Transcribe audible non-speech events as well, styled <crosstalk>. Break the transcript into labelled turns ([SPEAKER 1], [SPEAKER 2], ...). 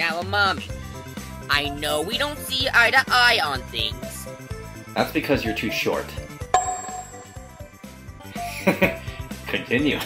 [SPEAKER 1] Now, Mommy, I know we don't see eye to eye on things.
[SPEAKER 2] That's because you're too short. <laughs> Continue.